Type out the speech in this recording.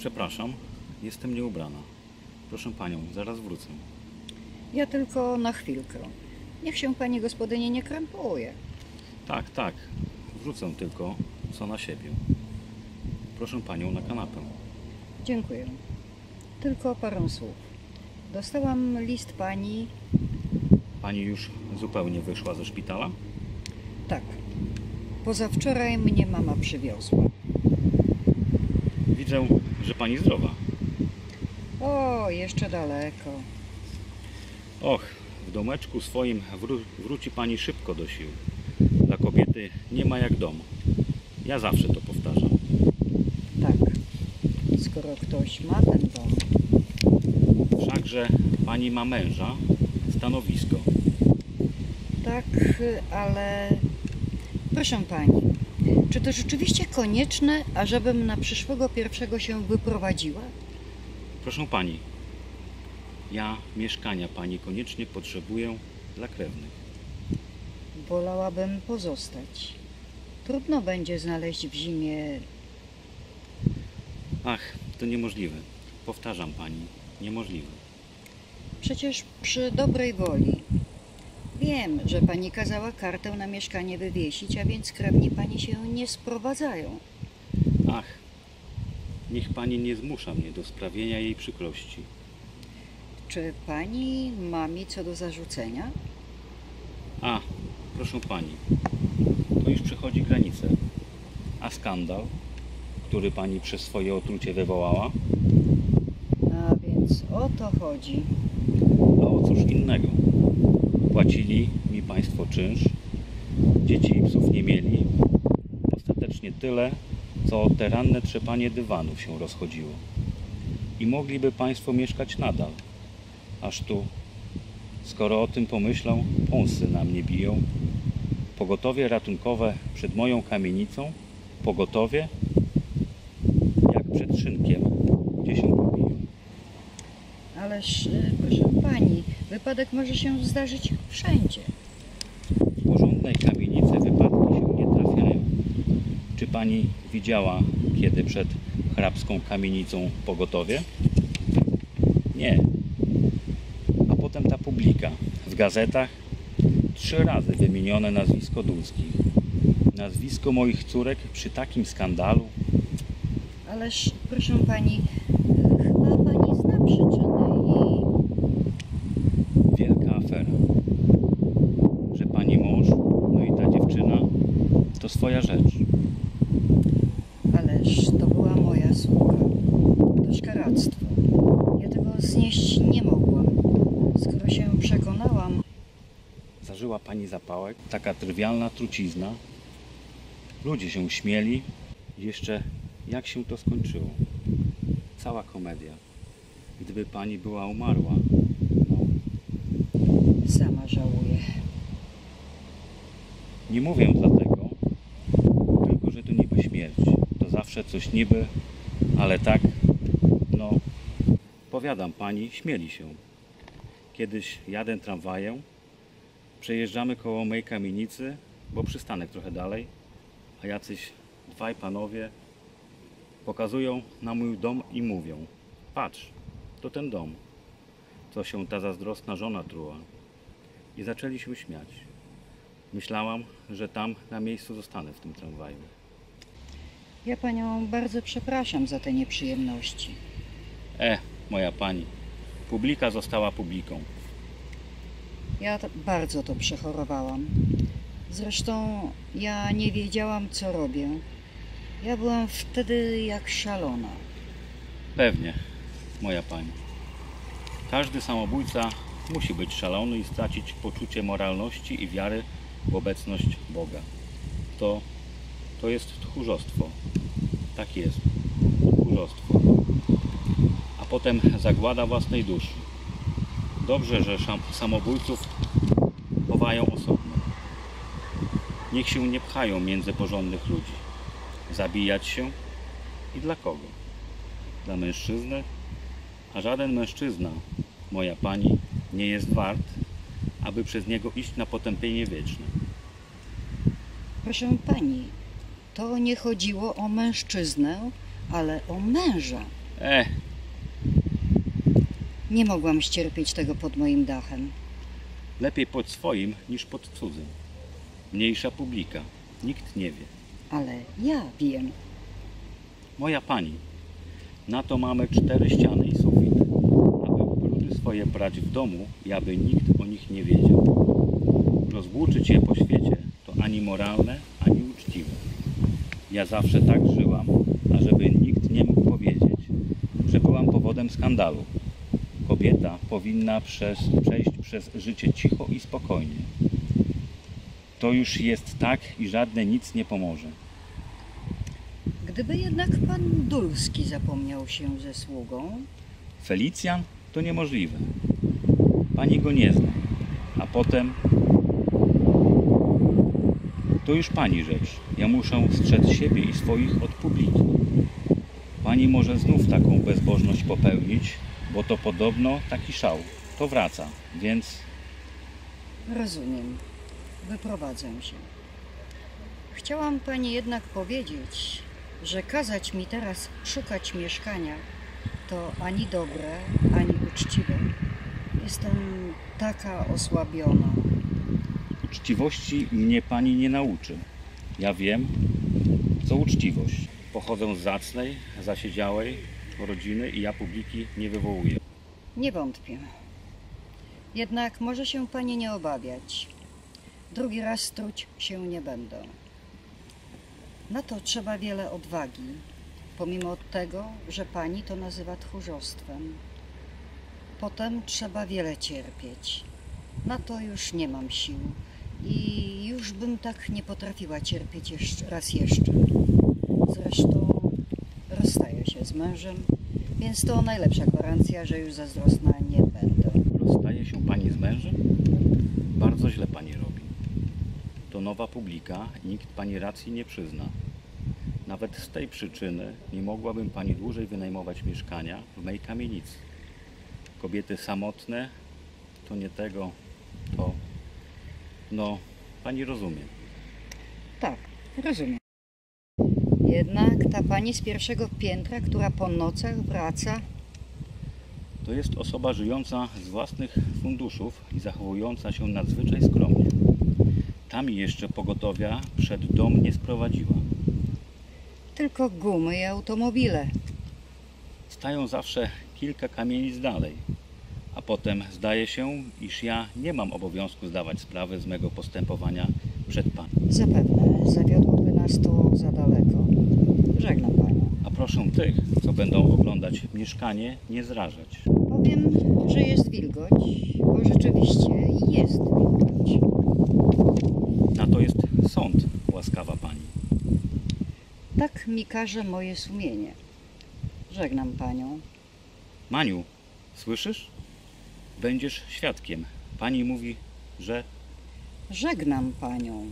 Przepraszam, jestem nieubrana. Proszę panią, zaraz wrócę. Ja tylko na chwilkę. Niech się pani gospodyni nie krępuje. Tak, tak. Wrócę tylko co na siebie. Proszę panią na kanapę. Dziękuję. Tylko parę słów. Dostałam list pani. Pani już zupełnie wyszła ze szpitala? Tak. Pozawczoraj mnie mama przywiozła. Widzę, że pani zdrowa. O, jeszcze daleko. Och, w domeczku swoim wró- wróci pani szybko do sił. Dla kobiety nie ma jak dom. Ja zawsze to powtarzam. Tak. Skoro ktoś ma ten dom, Wszakże pani ma męża, stanowisko. tak, ale. Proszę pani, czy to rzeczywiście konieczne, ażebym na przyszłego pierwszego się wyprowadziła? Proszę pani, ja mieszkania pani koniecznie potrzebuję dla krewnych. Wolałabym pozostać. Trudno będzie znaleźć w zimie. Ach, to niemożliwe. Powtarzam pani, niemożliwe. Przecież przy dobrej woli. Wiem, że pani kazała kartę na mieszkanie wywiesić, a więc krewni pani się nie sprowadzają. Ach, niech pani nie zmusza mnie do sprawienia jej przykrości. Czy pani ma mi co do zarzucenia? A, proszę pani, to już przechodzi granicę. A skandal, który pani przez swoje otrucie wywołała? A więc o to chodzi. A o cóż innego? Płacili mi państwo czynsz, dzieci i psów nie mieli. Ostatecznie tyle, co te ranne trzepanie dywanów się rozchodziło. I mogliby państwo mieszkać nadal. Aż tu, skoro o tym pomyślą, pąsy na mnie biją. Pogotowie ratunkowe przed moją kamienicą, pogotowie jak przed szynkiem, gdzie się pobiją. Ależ, y, proszę pani, wypadek może się zdarzyć wszędzie. W porządnej kamienicy wypadki się nie trafiają. Czy pani widziała kiedy przed hrabską kamienicą pogotowie? Nie. A potem ta publika. W gazetach trzy razy wymienione nazwisko Dulskich. Nazwisko moich córek przy takim skandalu. Ależ, proszę pani, chyba pani zna przyczynę i Wielka afera. Że pani mąż, no i ta dziewczyna, to swoja rzecz. Ależ to była moja sługa. To szkaractwo. Ja tego znieść nie mogłam. Skoro się przekonałam, Zażyła pani zapałek, taka trywialna trucizna. Ludzie się śmieli. Jeszcze jak się to skończyło? Cała komedia. Gdyby pani była umarła, no, sama żałuję. nie mówię dlatego, tylko że to niby śmierć. To zawsze coś niby, ale tak, no, powiadam pani, śmieli się. Kiedyś jadę tramwajem, przejeżdżamy koło mojej kamienicy, bo przystanek trochę dalej, a jacyś dwaj panowie pokazują na mój dom i mówią: Patrz, to ten dom, co się ta zazdrosna żona truła. I zaczęli się śmiać. Myślałam, że tam na miejscu zostanę w tym tramwaju. Ja panią bardzo przepraszam za te nieprzyjemności. E, moja pani, publika została publiką. Ja to, bardzo to przechorowałam. Zresztą ja nie wiedziałam, co robię. Ja byłam wtedy jak szalona. Pewnie, moja pani. Każdy samobójca musi być szalony i stracić poczucie moralności i wiary w obecność Boga. To, to jest tchórzostwo. Tak jest. Tchórzostwo. Potem zagłada własnej duszy. Dobrze, że samobójców chowają osobno. Niech się nie pchają między porządnych ludzi. Zabijać się i dla kogo? Dla mężczyzny? A żaden mężczyzna, moja pani, nie jest wart, aby przez niego iść na potępienie wieczne. Proszę pani, to nie chodziło o mężczyznę, ale o męża. E, Nie mogłam ścierpieć tego pod moim dachem. lepiej pod swoim niż pod cudzym. Mniejsza publika. Nikt nie wie. Ale ja wiem. Moja pani, na to mamy cztery ściany i sufit, aby brudy swoje brać w domu i aby nikt o nich nie wiedział. Rozwłóczyć je po świecie to ani moralne, ani uczciwe. Ja zawsze tak żyłam, ażeby nikt nie mógł powiedzieć, że byłam powodem skandalu. Kobieta powinna przez, przejść przez życie cicho i spokojnie. To już jest tak i żadne nic nie pomoże. Gdyby jednak pan Dulski zapomniał się ze sługą, Felicjan to niemożliwe. Pani go nie zna. A potem to już pani rzecz. Ja muszę strzec siebie i swoich od publiki. Pani może znów taką bezbożność popełnić, bo to podobno taki szał. To wraca, więc rozumiem. Wyprowadzę się. Chciałam pani jednak powiedzieć, że kazać mi teraz szukać mieszkania to ani dobre, ani uczciwe. Jestem taka osłabiona. uczciwości mnie pani nie nauczy. Ja wiem, co uczciwość. Pochodzę z zacnej, zasiedziałej rodziny i ja publiki nie wywołuję. Nie wątpię. Jednak może się pani nie obawiać. Drugi raz struć się nie będę. Na to trzeba wiele odwagi, pomimo tego, że pani to nazywa tchórzostwem. Potem trzeba wiele cierpieć. Na to już nie mam sił i już bym tak nie potrafiła cierpieć jeszcze, raz jeszcze. Zresztą się z mężem, więc to najlepsza gwarancja, że już zazdrosna nie będę. Rozstaje się pani z mężem? Bardzo źle pani robi. To nowa publika i nikt pani racji nie przyzna. Nawet z tej przyczyny nie mogłabym pani dłużej wynajmować mieszkania w mej kamienicy. Kobiety samotne to nie tego, to. No, pani rozumie. Tak, rozumiem. Jednak ta pani z pierwszego piętra, która po nocach wraca, To jest osoba żyjąca z własnych funduszów i zachowująca się nadzwyczaj skromnie. Tam jeszcze pogotowia przed dom nie sprowadziła. tylko gumy i automobile. Stają zawsze kilka kamienic dalej, a potem zdaje się, iż ja nie mam obowiązku zdawać sprawy z mego postępowania przed panem. Zapewne zawiodłoby nas to za daleko. Proszę tych, co będą oglądać mieszkanie, nie zrażać. Powiem, że jest wilgoć, bo rzeczywiście jest wilgoć. Na to jest sąd, łaskawa pani. Tak mi każe moje sumienie. Żegnam panią. Maniu, słyszysz? Będziesz świadkiem. Pani mówi, że Żegnam panią.